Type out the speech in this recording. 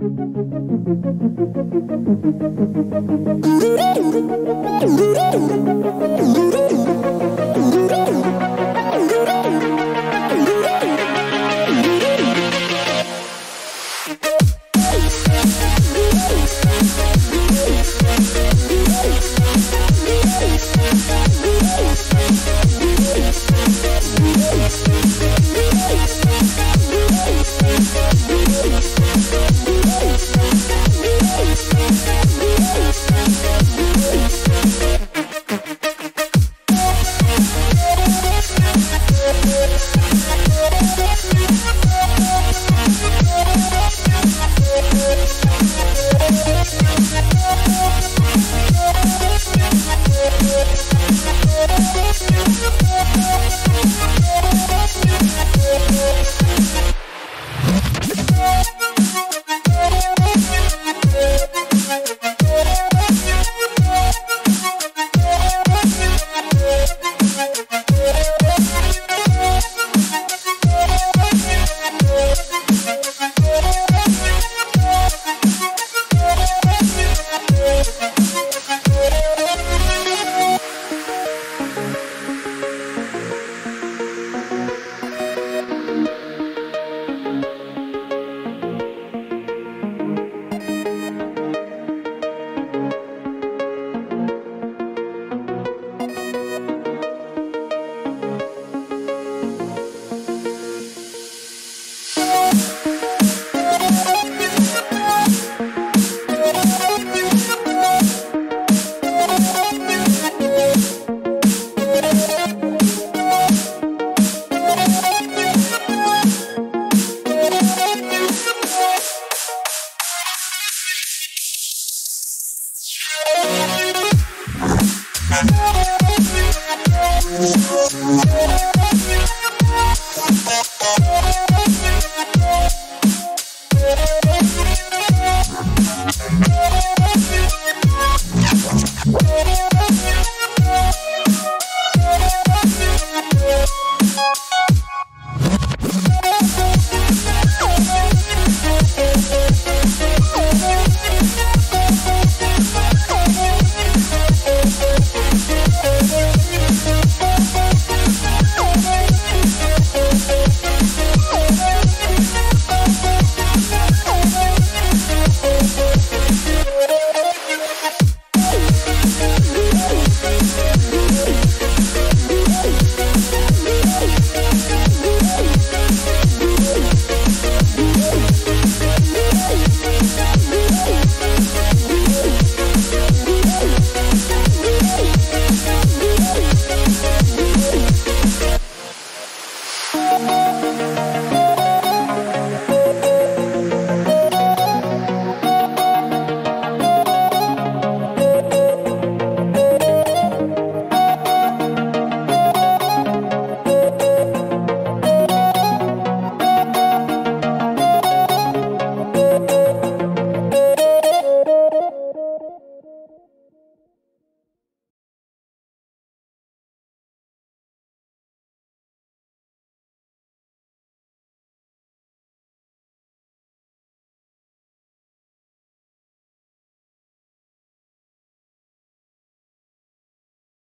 Thank you. Thank